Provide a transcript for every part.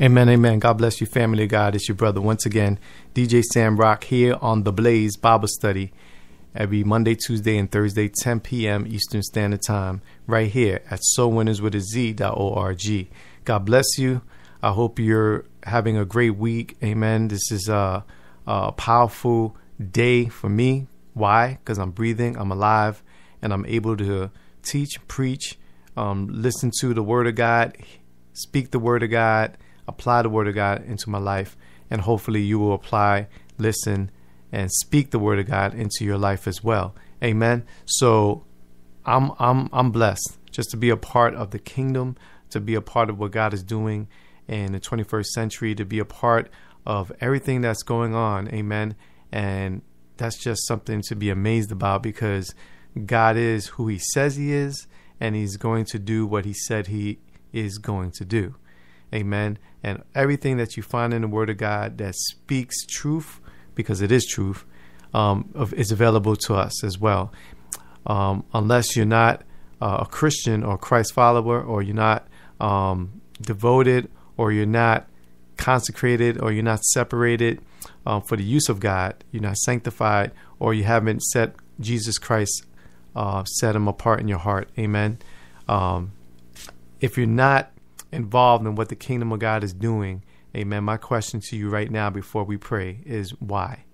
Amen, amen. God bless you, family of God. It's your brother once again, DJ Sam Rock here on The Blaze Bible Study every Monday, Tuesday, and Thursday, 10 p.m. Eastern Standard Time, right here at soulwinnerswithaz.org. God bless you. I hope you're having a great week. Amen. This is a, a powerful day for me. Why? Because I'm breathing, I'm alive, and I'm able to teach, preach, um, listen to the Word of God, speak the Word of God, apply the Word of God into my life, and hopefully you will apply, listen, and speak the Word of God into your life as well. Amen. So I'm I'm I'm blessed just to be a part of the kingdom, to be a part of what God is doing in the 21st century, to be a part of everything that's going on. Amen. And that's just something to be amazed about because God is who He says He is, and He's going to do what He said He is going to do. Amen. And everything that you find in the Word of God that speaks truth, because it is truth, um, is available to us as well. Um, unless you're not uh, a Christian or Christ follower, or you're not um, devoted, or you're not consecrated, or you're not separated um, for the use of God, you're not sanctified, or you haven't set Jesus Christ, uh, set him apart in your heart. Amen. Um, if you're not involved in what the kingdom of God is doing, amen. My question to you right now before we pray is why?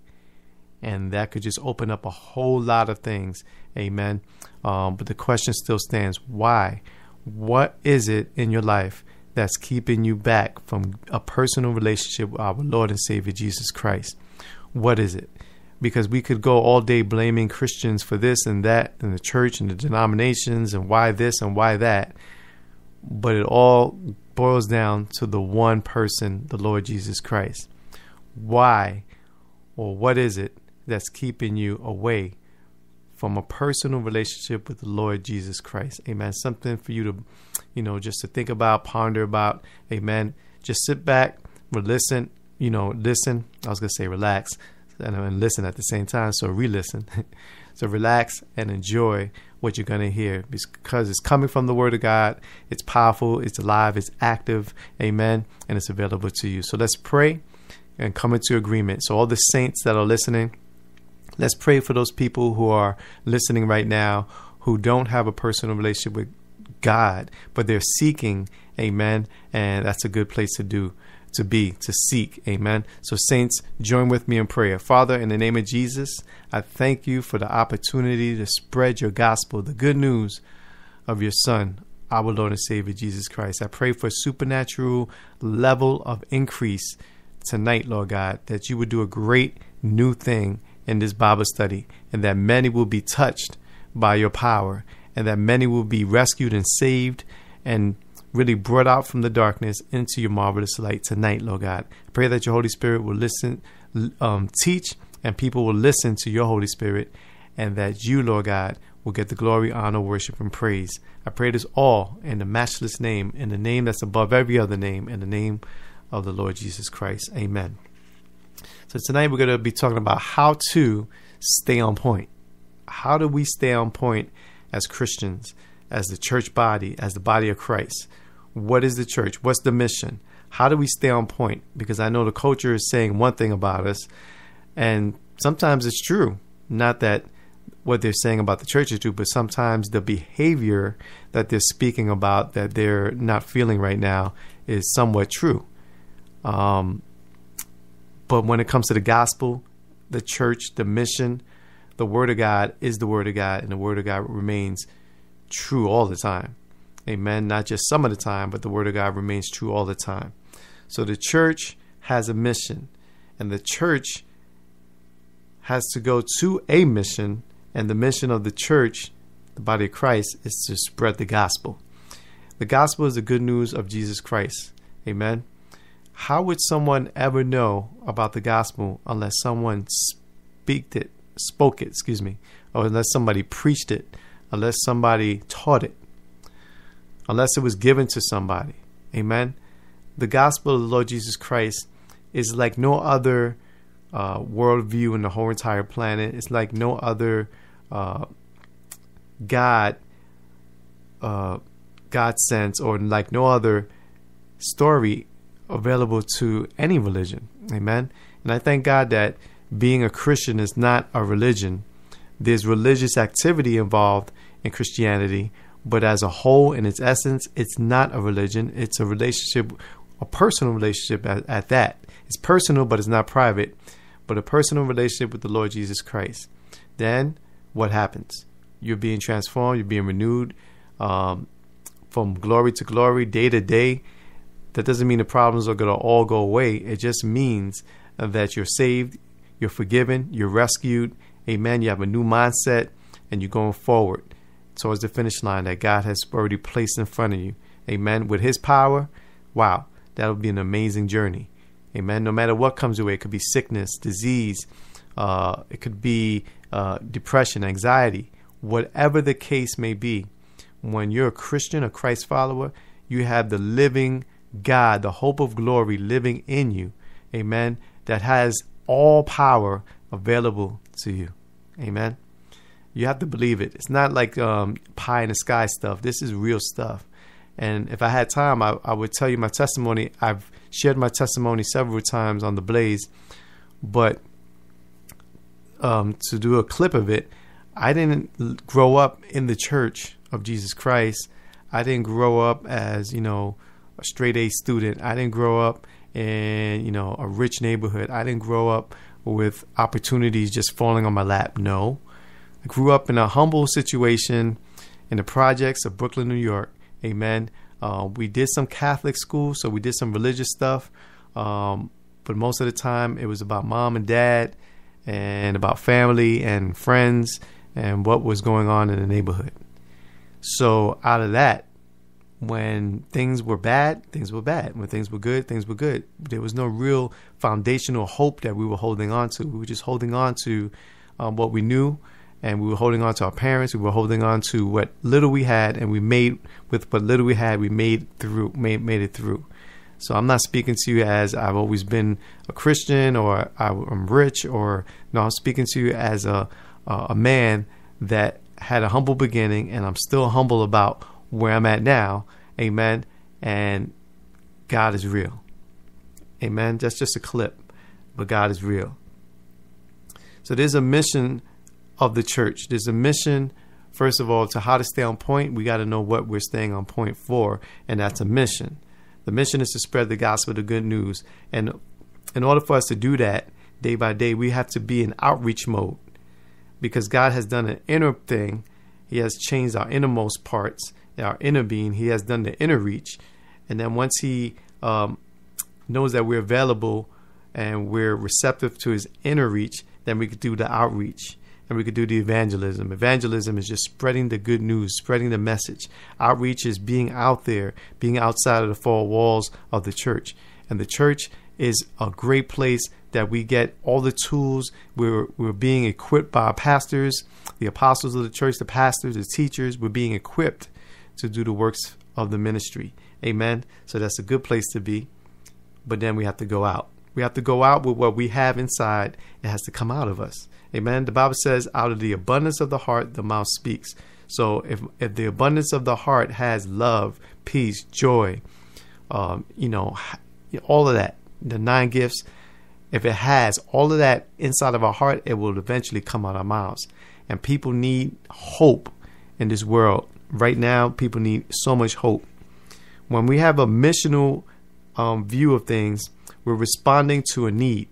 And that could just open up a whole lot of things, amen. Um, but the question still stands why? What is it in your life that's keeping you back from a personal relationship with our Lord and Savior Jesus Christ? What is it? Because we could go all day blaming Christians for this and that, and the church and the denominations, and why this and why that but it all boils down to the one person, the Lord Jesus Christ. Why or what is it that's keeping you away from a personal relationship with the Lord Jesus Christ? Amen. Something for you to, you know, just to think about, ponder about. Amen. Just sit back, listen, you know, listen. I was going to say relax and listen at the same time. So re listen. so relax and enjoy what you're going to hear because it's coming from the Word of God. It's powerful, it's alive, it's active. Amen. And it's available to you. So let's pray and come into agreement. So, all the saints that are listening, let's pray for those people who are listening right now who don't have a personal relationship with God, but they're seeking. Amen. And that's a good place to do to be, to seek. Amen. So, saints, join with me in prayer. Father, in the name of Jesus, I thank you for the opportunity to spread your gospel, the good news of your Son, our Lord and Savior Jesus Christ. I pray for a supernatural level of increase tonight, Lord God, that you would do a great new thing in this Bible study, and that many will be touched by your power, and that many will be rescued and saved and really brought out from the darkness into your marvelous light tonight, Lord God. I pray that your Holy Spirit will listen, um, teach, and people will listen to your Holy Spirit, and that you, Lord God, will get the glory, honor, worship, and praise. I pray this all in the matchless name, in the name that's above every other name, in the name of the Lord Jesus Christ. Amen. So tonight we're going to be talking about how to stay on point. How do we stay on point as Christians, as the church body, as the body of Christ? What is the church? What's the mission? How do we stay on point? Because I know the culture is saying one thing about us, and sometimes it's true. Not that what they're saying about the church is true, but sometimes the behavior that they're speaking about that they're not feeling right now is somewhat true. Um, but when it comes to the gospel, the church, the mission, the word of God is the word of God, and the word of God remains true all the time. Amen. Not just some of the time, but the word of God remains true all the time. So the church has a mission, and the church has to go to a mission, and the mission of the church, the body of Christ, is to spread the gospel. The gospel is the good news of Jesus Christ. Amen. How would someone ever know about the gospel unless someone speak it, spoke it, excuse me, or unless somebody preached it, unless somebody taught it, unless it was given to somebody? Amen. The gospel of the Lord Jesus Christ is like no other uh, worldview in the whole entire planet. It's like no other uh, God, uh, God sense, or like no other story available to any religion. Amen. And I thank God that being a Christian is not a religion. There's religious activity involved in Christianity, but as a whole, in its essence, it's not a religion. It's a relationship, a personal relationship at, at that. It's personal, but it's not private, but a personal relationship with the Lord Jesus Christ. Then what happens? You're being transformed, you're being renewed um, from glory to glory, day to day. That doesn't mean the problems are going to all go away. It just means that you're saved, you're forgiven, you're rescued. Amen. You have a new mindset and you're going forward towards the finish line that God has already placed in front of you. Amen. With His power, wow, that'll be an amazing journey. Amen. No matter what comes your way, it could be sickness, disease, uh, it could be uh, depression, anxiety, whatever the case may be. When you're a Christian, a Christ follower, you have the living God, the hope of glory living in you. Amen. That has all power available to you. Amen. You have to believe it. It's not like um, pie in the sky stuff. This is real stuff. And if I had time, I, I would tell you my testimony. I've shared my testimony several times on the Blaze, but um, to do a clip of it, I didn't grow up in the church of Jesus Christ. I didn't grow up as, you know, a straight A student. I didn't grow up in, you know, a rich neighborhood. I didn't grow up with opportunities just falling on my lap. No. I grew up in a humble situation in the projects of Brooklyn, New York. Amen. Uh, we did some Catholic school, so we did some religious stuff. Um, but most of the time, it was about mom and dad and about family and friends and what was going on in the neighborhood. So, out of that, when things were bad, things were bad. When things were good, things were good. There was no real foundational hope that we were holding on to. We were just holding on to um, what we knew, and we were holding on to our parents. We were holding on to what little we had, and we made with what little we had, we made through, made made it through. So I'm not speaking to you as I've always been a Christian or I'm rich, or no, I'm speaking to you as a a man that had a humble beginning, and I'm still humble about where I'm at now. Amen. And God is real. Amen. That's just a clip, but God is real. So there's a mission of the church. There's a mission, first of all, to how to stay on point. We got to know what we're staying on point for, and that's a mission. The mission is to spread the gospel, the good news. And in order for us to do that day by day, we have to be in outreach mode because God has done an inner thing. He has changed our innermost parts, our inner being. He has done the inner reach. And then once He um, knows that we're available and we're receptive to His inner reach, then we could do the outreach and we could do the evangelism. Evangelism is just spreading the good news, spreading the message. Outreach is being out there, being outside of the four walls of the church. And the church is a great place that we get all the tools. We're, we're being equipped by our pastors, the apostles of the church, the pastors, the teachers. We're being equipped to do the works of the ministry. Amen. So that's a good place to be. But then we have to go out. We have to go out with what we have inside. It has to come out of us. Amen. The Bible says, out of the abundance of the heart, the mouth speaks. So if, if the abundance of the heart has love, peace, joy, um, you know, all of that, the nine gifts, if it has all of that inside of our heart, it will eventually come out of our mouths. And people need hope in this world. Right now, people need so much hope. When we have a missional um, view of things, we're responding to a need.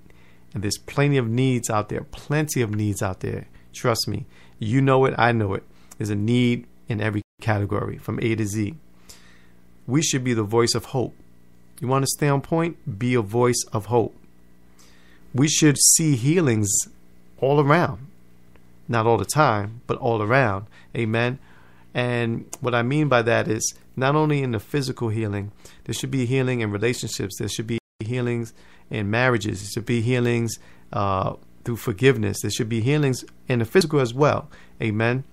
And there's plenty of needs out there, plenty of needs out there. Trust me. You know it, I know it. There's a need in every category from A to Z. We should be the voice of hope. You want to stay on point? Be a voice of hope we should see healings all around. Not all the time, but all around. Amen. And what I mean by that is not only in the physical healing, there should be healing in relationships, there should be healings in marriages, there should be healings uh, through forgiveness, there should be healings in the physical as well. Amen.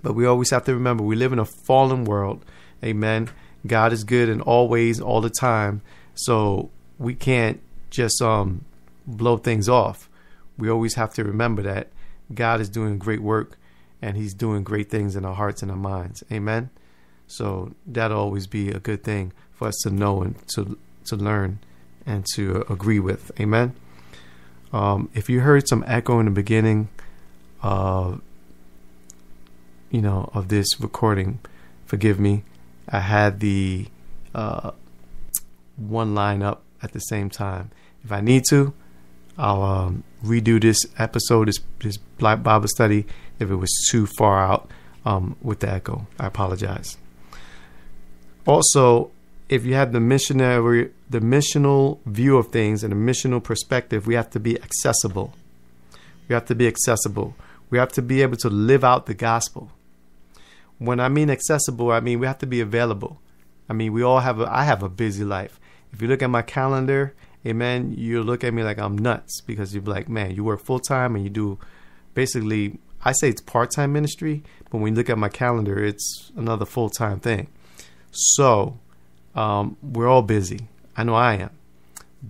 But we always have to remember we live in a fallen world. Amen. God is good in all ways, all the time. So we can't just um, blow things off. We always have to remember that God is doing great work and He's doing great things in our hearts and our minds. Amen. So that'll always be a good thing for us to know and to to learn and to agree with. Amen. Um, if you heard some echo in the beginning, uh, you know, of this recording, forgive me. I had the uh, one line up at the same time. If I need to, I'll um, redo this episode, this this Bible study, if it was too far out um, with the echo. I apologize. Also, if you have the missionary, the missional view of things and a missional perspective, we have to be accessible. We have to be accessible. We have to be able to live out the gospel. When I mean accessible, I mean we have to be available. I mean, we all have a, I have a busy life. If you look at my calendar, amen, you look at me like I'm nuts because you're like, man, you work full time and you do basically, I say it's part time ministry, but when you look at my calendar, it's another full time thing. So, um, we're all busy. I know I am.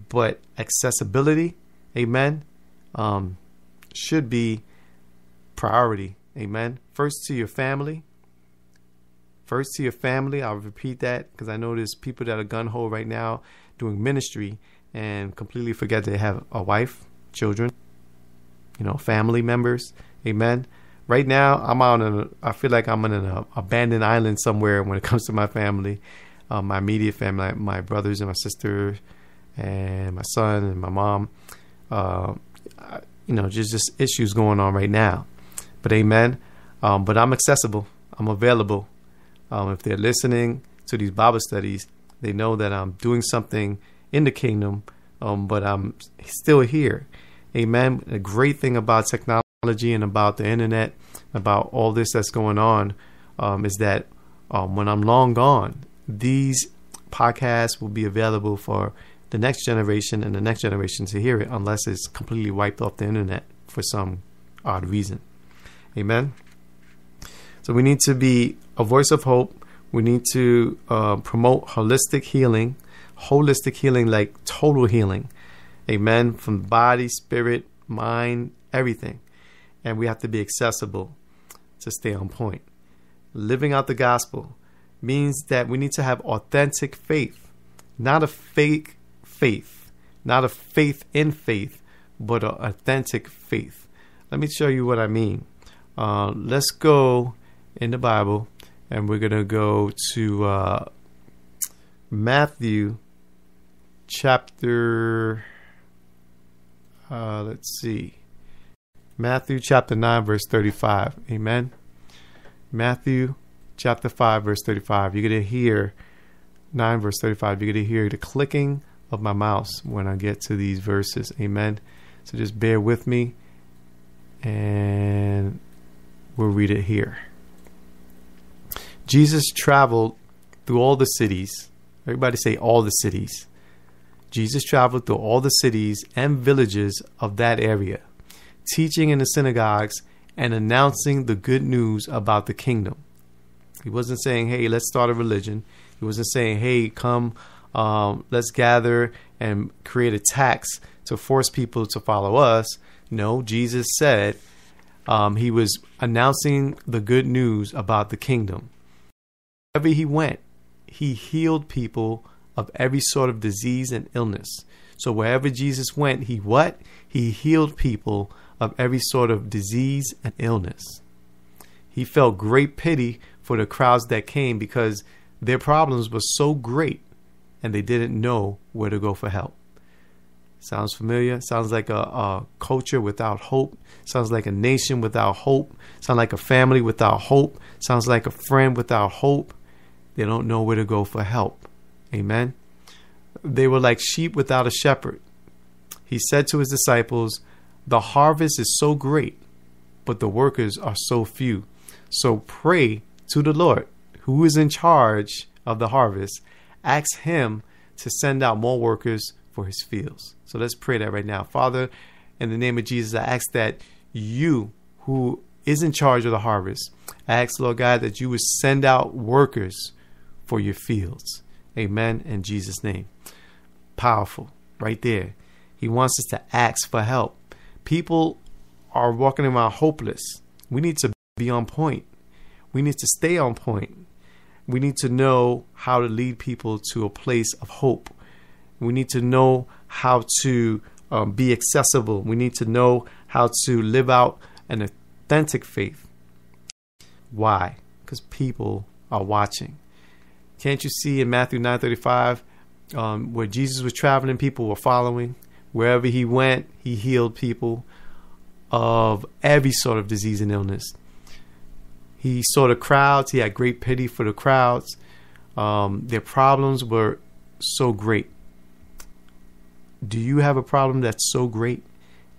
But accessibility, amen, um, should be priority. Amen. First to your family. First to your family. I'll repeat that because I know there's people that are gun ho right now doing ministry and completely forget they have a wife, children, you know, family members. Amen. Right now, I'm on a. I feel like I'm on an abandoned island somewhere when it comes to my family, um, my immediate family, my brothers and my sister, and my son and my mom. Uh, you know, just just issues going on right now. But amen. Um, but I'm accessible. I'm available. Um, if they're listening to these Bible studies, they know that I'm doing something in the kingdom, um, but I'm still here. Amen. The great thing about technology and about the internet, about all this that's going on, um, is that um, when I'm long gone, these podcasts will be available for the next generation and the next generation to hear it, unless it's completely wiped off the internet for some odd reason. Amen. So we need to be a voice of hope. We need to uh, promote holistic healing, holistic healing, like total healing. Amen. From body, spirit, mind, everything. And we have to be accessible to stay on point. Living out the gospel means that we need to have authentic faith, not a fake faith, not a faith in faith, but an authentic faith. Let me show you what I mean. Uh, let's go in the Bible and we're going to go to uh, Matthew chapter, uh, let's see, Matthew chapter 9, verse 35. Amen. Matthew chapter 5, verse 35. You're going to hear 9, verse 35. You're going to hear the clicking of my mouse when I get to these verses. Amen. So just bear with me. And We'll read it here. Jesus traveled through all the cities. Everybody say all the cities. Jesus traveled through all the cities and villages of that area, teaching in the synagogues and announcing the good news about the kingdom. He wasn't saying, hey, let's start a religion. He wasn't saying, hey, come, um, let's gather and create a tax to force people to follow us. No, Jesus said, um, he was announcing the good news about the kingdom. Wherever he went, he healed people of every sort of disease and illness. So wherever Jesus went, he what? He healed people of every sort of disease and illness. He felt great pity for the crowds that came because their problems were so great and they didn't know where to go for help. Sounds familiar? Sounds like a, a, culture without hope. Sounds like a nation without hope. Sounds like a family without hope. Sounds like a friend without hope. They don't know where to go for help. Amen. They were like sheep without a shepherd. He said to his disciples, The harvest is so great, but the workers are so few. So pray to the Lord, who is in charge of the harvest. Ask him to send out more workers for his fields. So let's pray that right now. Father, in the name of Jesus, I ask that you, who is in charge of the harvest, I ask, Lord God, that you would send out workers for your fields. Amen. In Jesus' name. Powerful. Right there. He wants us to ask for help. People are walking around hopeless. We need to be on point. We need to stay on point. We need to know how to lead people to a place of hope We need to know how to um, be accessible. We need to know how to live out an authentic faith. Why? Because people are watching. Can't you see in Matthew 9:35 um, where Jesus was traveling, people were following. Wherever he went, he healed people of every sort of disease and illness. He saw the crowds. He had great pity for the crowds. Um, their problems were so great. Do you have a problem that's so great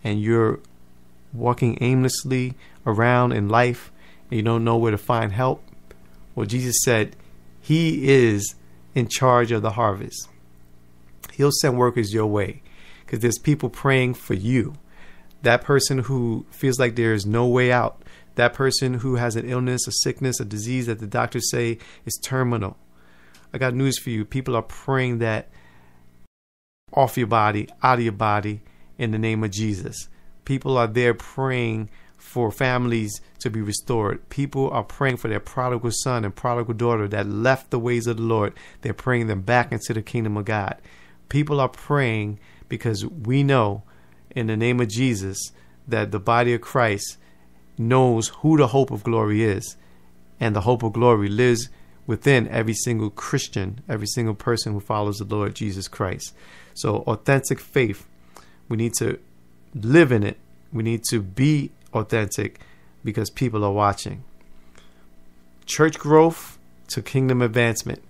and you're walking aimlessly around in life and you don't know where to find help? Well, Jesus said, He is in charge of the harvest. He'll send workers your way because there's people praying for you. That person who feels like there is no way out, that person who has an illness, a sickness, a disease that the doctors say is terminal. I got news for you. People are praying that off your body, out of your body, in the name of Jesus. People are there praying for families to be restored. People are praying for their prodigal son and prodigal daughter that left the ways of the Lord. They're praying them back into the kingdom of God. People are praying because we know in the name of Jesus that the body of Christ knows who the hope of glory is. And the hope of glory lives within every single Christian, every single person who follows the Lord Jesus Christ. So, authentic faith, we need to live in it. We need to be authentic because people are watching. Church growth to kingdom advancement.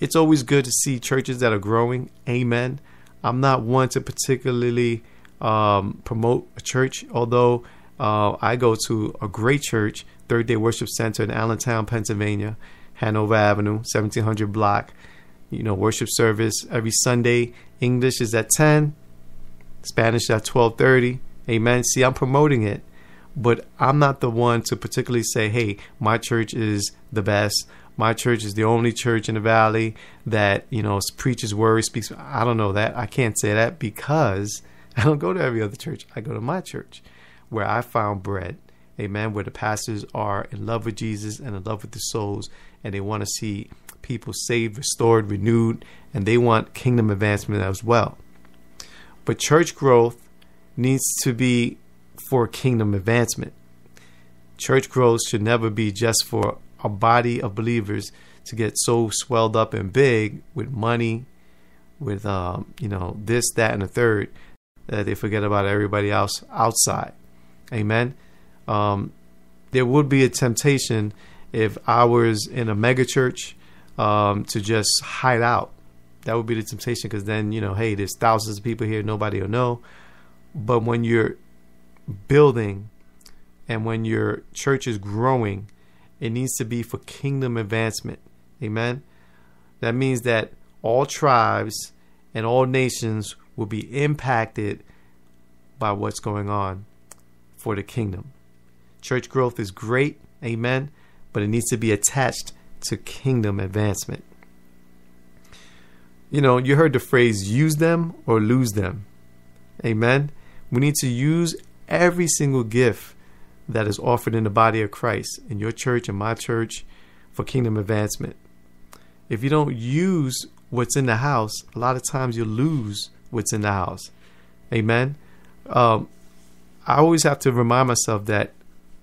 It's always good to see churches that are growing. Amen. I'm not one to particularly um, promote a church, although uh, I go to a great church, Third Day Worship Center in Allentown, Pennsylvania, Hanover Avenue, 1700 block. You know, worship service every Sunday. English is at 10, Spanish at 12:30. Amen. See, I'm promoting it, but I'm not the one to particularly say, "Hey, my church is the best." My church is the only church in the valley that you know preaches word speaks i don't know that i can't say that because i don't go to every other church. I go to my church where i found bread amen where the pastors are in love with jesus and in love with the souls and they want to see people saved restored renewed and they want kingdom advancement as well. But church growth needs to be for kingdom advancement. Church growth should never be just for a body of believers to get so swelled up and big with money, with um, you know this, that, and the third, that they forget about everybody else outside. Amen. Um, there would be a temptation if I was in a mega church um, to just hide out. That would be the temptation because then you know, hey, there's thousands of people here, nobody will know. But when you're building and when your church is growing it needs to be for kingdom advancement. Amen. That means that all tribes and all nations will be impacted by what's going on for the kingdom. Church growth is great, amen, but it needs to be attached to kingdom advancement. You know, you heard the phrase use them or lose them. Amen. We need to use every single gift that is offered in the body of Christ, in your church and my church, for kingdom advancement. If you don't use what's in the house, a lot of times you lose what's in the house. Amen. Um, I always have to remind myself that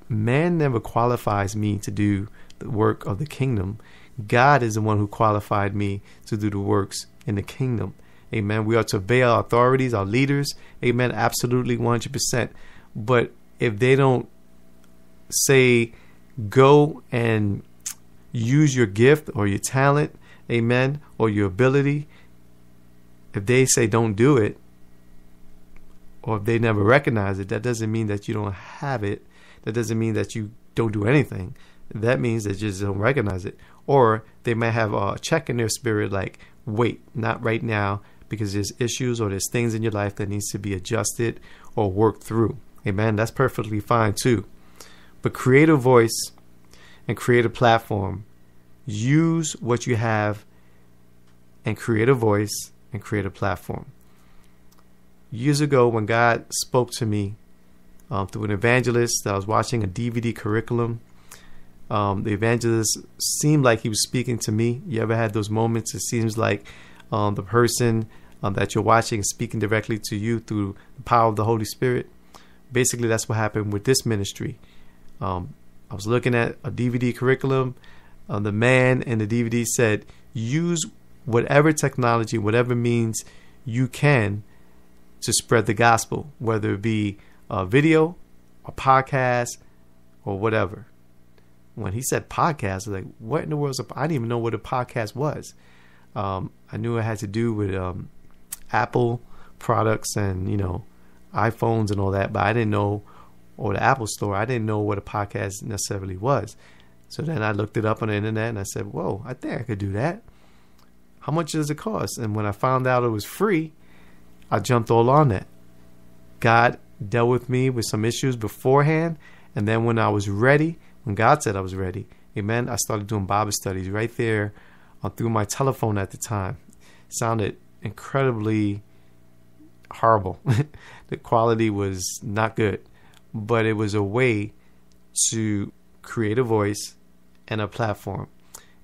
man never qualifies me to do the work of the kingdom. God is the one who qualified me to do the works in the kingdom. Amen. We are to obey our authorities, our leaders. Amen. Absolutely 100%. But if they don't say go and use your gift or your talent, amen, or your ability, if they say don't do it, or if they never recognize it, that doesn't mean that you don't have it. That doesn't mean that you don't do anything. That means they just don't recognize it. Or they may have a check in their spirit like, wait, not right now, because there's issues or there's things in your life that needs to be adjusted or worked through. Amen. That's perfectly fine too. But create a voice and create a platform. Use what you have and create a voice and create a platform. Years ago, when God spoke to me um, through an evangelist, that I was watching a DVD curriculum. Um, the evangelist seemed like he was speaking to me. You ever had those moments? It seems like um, the person uh, that you're watching, is speaking directly to you through the power of the Holy Spirit. Basically, that's what happened with this ministry. Um, I was looking at a DVD curriculum. Uh, the man in the DVD said, use whatever technology, whatever means you can to spread the gospel, whether it be a video, a podcast, or whatever. When he said podcast, I was like, what in the world is a, I didn't even know what a podcast was. Um, I knew it had to do with um, Apple products and, you know, iPhones and all that, but I didn't know, or the Apple store, I didn't know what a podcast necessarily was. So then I looked it up on the internet and I said, whoa, I think I could do that. How much does it cost? And when I found out it was free, I jumped all on that. God dealt with me with some issues beforehand. And then when I was ready, when God said I was ready, amen, I started doing Bible studies right there uh, through my telephone at the time. It sounded incredibly horrible. the quality was not good, but it was a way to create a voice and a platform.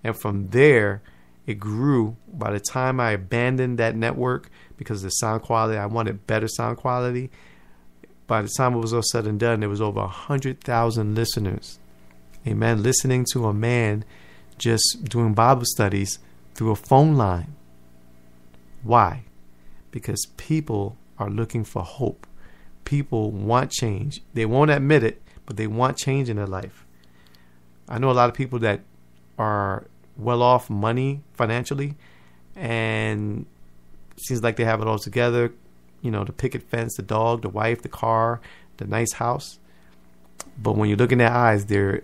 And from there, it grew. By the time I abandoned that network because of the sound quality, I wanted better sound quality. By the time it was all said and done, there was over 100,000 listeners. Amen. Listening to a man just doing Bible studies through a phone line. Why? Because people are looking for hope. People want change. They won't admit it, but they want change in their life. I know a lot of people that are well off money financially and seems like they have it all together. You know the picket fence the dog the wife the car the nice house. But when you look in their eyes they're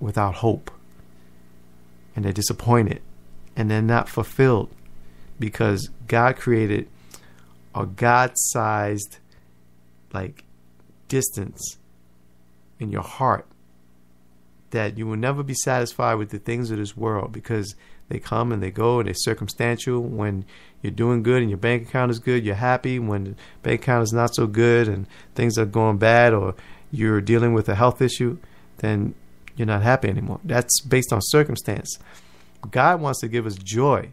without hope. And they're disappointed. And they're not fulfilled. Because god created a god-sized like distance in your heart that you will never be satisfied with the things of this world because they come and they go and they're circumstantial. When you're doing good and your bank account is good, you're happy. When the bank account is not so good and things are going bad or you're dealing with a health issue, then you're not happy anymore. That's based on circumstance. God wants to give us joy,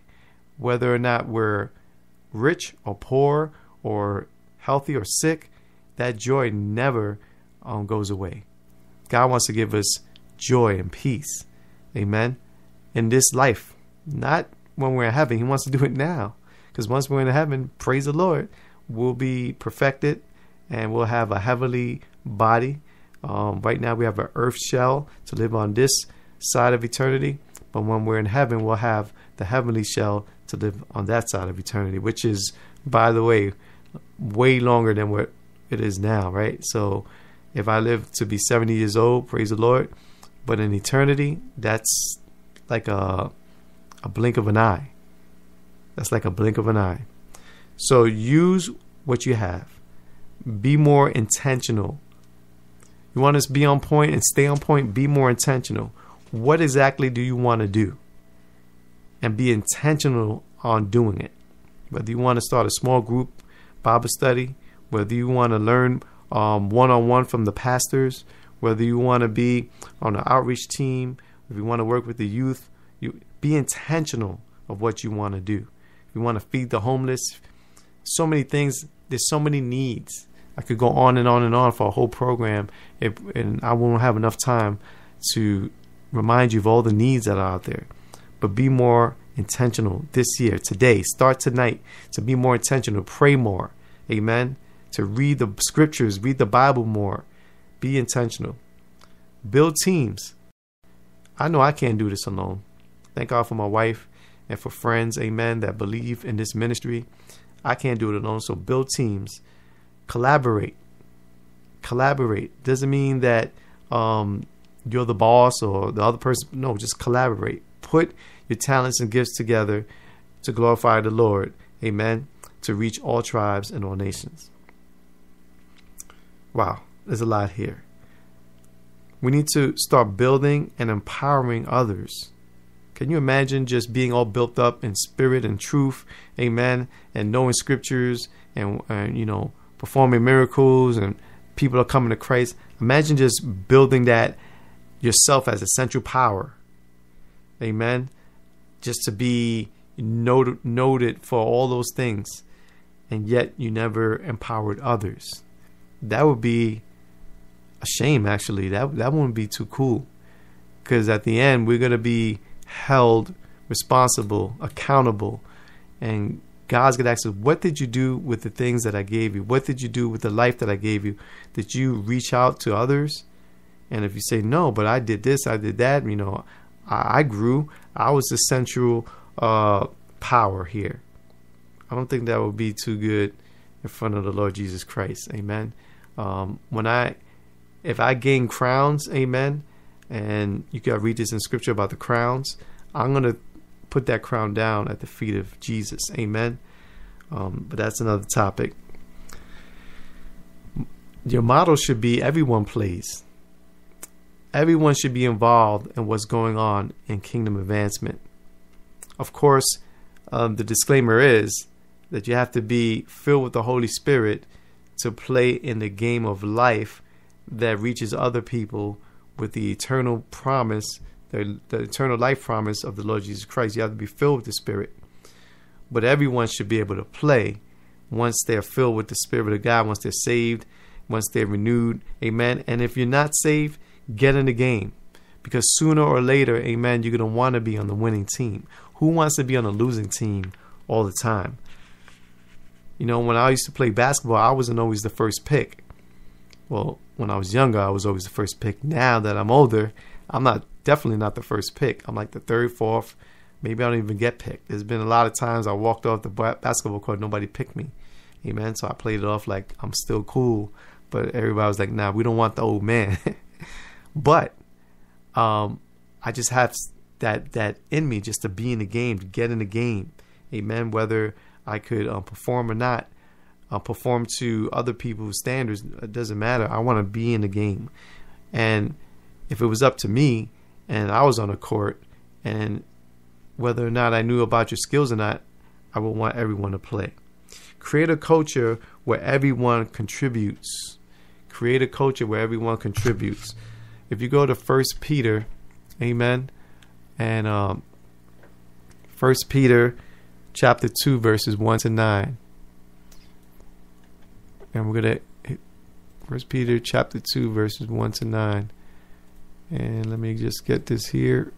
whether or not we're rich or poor or healthy or sick. That joy never um, goes away. God wants to give us joy and peace. Amen. In this life, not when we're in heaven. He wants to do it now. Because once we're in heaven, praise the Lord, we'll be perfected and we'll have a heavenly body. Um, right now, we have an earth shell to live on this side of eternity. But when we're in heaven, we'll have the heavenly shell to live on that side of eternity, which is, by the way, way longer than what it is now, right? So if I live to be 70 years old, praise the Lord, but in eternity, that's like a a blink of an eye. That's like a blink of an eye. So use what you have. Be more intentional. You want to be on point and stay on point, be more intentional. What exactly do you want to do? And be intentional on doing it. Whether you want to start a small group Bible study, whether you want to learn one on one from the pastors, whether you want to be on an outreach team, if you want to work with the youth, you be intentional of what you want to do. If you want to feed the homeless, so many things, there's so many needs. I could go on and on and on for a whole program, if, and I won't have enough time to remind you of all the needs that are out there. But be more intentional this year, today. Start tonight to be more intentional. Pray more. Amen. To read the scriptures, read the Bible more. Be intentional. Build teams. I know I can't do this alone. Thank God for my wife and for friends, amen, that believe in this ministry. I can't do it alone. So build teams, collaborate. Collaborate doesn't mean that um, you're the boss or the other person. No, just collaborate. Put your talents and gifts together to glorify the Lord, amen, to reach all tribes and all nations. Wow, there's a lot here. We need to start building and empowering others. Can you imagine just being all built up in spirit and truth, amen, and knowing scriptures and, and you know performing miracles and people are coming to Christ? Imagine just building that yourself as a central power, amen. Just to be noted noted for all those things, and yet you never empowered others. That would be a shame, actually. That that wouldn't be too cool, because at the end we're gonna be held responsible, accountable, and God's gonna ask us, "What did you do with the things that I gave you? What did you do with the life that I gave you? Did you reach out to others?" And if you say no, but I did this, I did that, you know, I, I grew. I was the central uh, power here. I don't think that would be too good in front of the Lord Jesus Christ. Amen. Um, when I, if I gain crowns, amen, and you can read this in scripture about the crowns, I'm going to put that crown down at the feet of Jesus. Amen. Um, but that's another topic. Your motto should be everyone plays. Everyone should be involved in what's going on in kingdom advancement. Of course, um, the disclaimer is that you have to be filled with the Holy Spirit to play in the game of life that reaches other people with the eternal promise, the, the eternal life promise of the Lord Jesus Christ. You have to be filled with the Spirit. But everyone should be able to play once they're filled with the Spirit of God, once they're saved, once they're renewed. Amen. And if you're not saved, get in the game. Because sooner or later, amen, you're going to want to be on the winning team. Who wants to be on a losing team all the time? You know, when I used to play basketball, I wasn't always the first pick. Well, when I was younger, I was always the first pick. Now that I'm older, I'm not definitely not the first pick. I'm like the third, fourth. Maybe I don't even get picked. There's been a lot of times I walked off the basketball court, nobody picked me. Amen. So I played it off like I'm still cool, but everybody was like, "Nah, we don't want the old man." but um, I just have that that in me just to be in the game, to get in the game. Amen. Whether I could um, perform or not, uh, perform to other people's standards, it doesn't matter. I want to be in the game. And if it was up to me and I was on a court and whether or not I knew about your skills or not, I would want everyone to play. Create a culture where everyone contributes. Create a culture where everyone contributes. If you go to First Peter, Amen, and um, First Peter chapter 2, verses 1 to 9. And we're going to First Peter chapter 2, verses 1 to 9. And let me just get this here.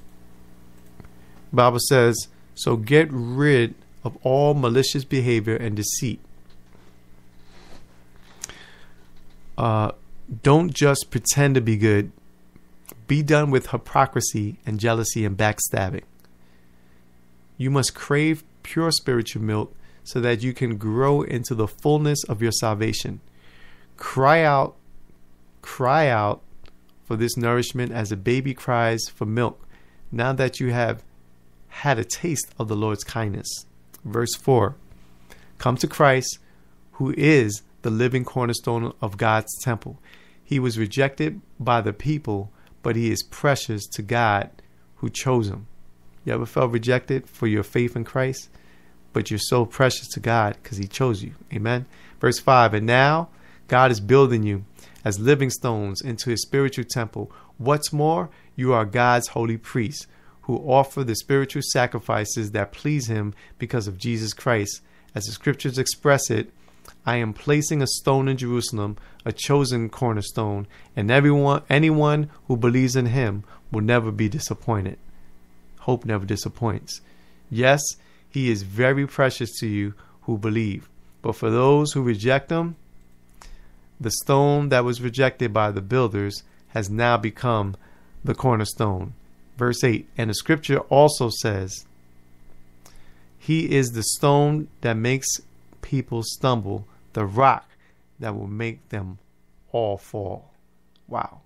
Bible says, So get rid of all malicious behavior and deceit. Uh, don't just pretend to be good. Be done with hypocrisy and jealousy and backstabbing. You must crave pure spiritual milk so that you can grow into the fullness of your salvation. Cry out, cry out for this nourishment as a baby cries for milk, now that you have had a taste of the Lord's kindness. Verse 4 Come to Christ, who is the living cornerstone of God's temple. He was rejected by the people, but he is precious to God who chose him. You ever felt rejected for your faith in Christ? But you're so precious to God because He chose you. Amen. Verse 5 And now God is building you as living stones into His spiritual temple. What's more, you are God's holy priests who offer the spiritual sacrifices that please Him because of Jesus Christ. As the scriptures express it, I am placing a stone in Jerusalem, a chosen cornerstone, and everyone anyone who believes in him will never be disappointed hope never disappoints. Yes, he is very precious to you who believe. But for those who reject him, the stone that was rejected by the builders has now become the cornerstone. Verse 8 And the scripture also says, He is the stone that makes people stumble, the rock that will make them all fall. Wow.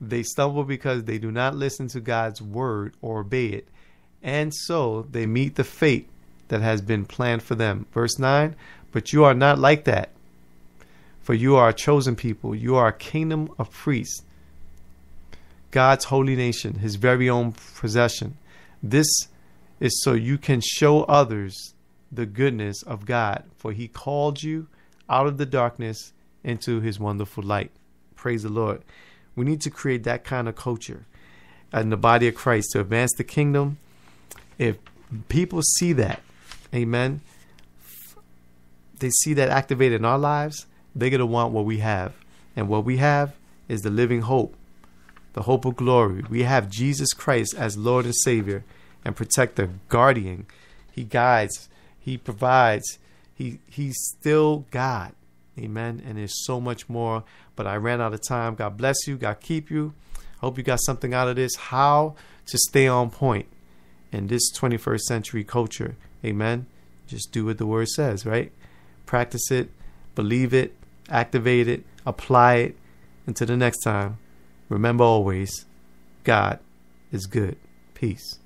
They stumble because they do not listen to God's word or obey it, and so they meet the fate that has been planned for them. Verse 9 But you are not like that, for you are a chosen people, you are a kingdom of priests, God's holy nation, his very own possession. This is so you can show others the goodness of God, for he called you out of the darkness into his wonderful light. Praise the Lord. We need to create that kind of culture in the body of Christ to advance the kingdom. If people see that, amen, they see that activated in our lives, they're going to want what we have. And what we have is the living hope, the hope of glory. We have Jesus Christ as Lord and Savior and protector, guardian. He guides, He provides. He He's still God. Amen. And there's so much more. But I ran out of time. God bless you. God keep you. Hope you got something out of this. How to stay on point in this 21st century culture. Amen. Just do what the word says, right? Practice it, believe it, activate it, apply it. Until the next time, remember always God is good. Peace.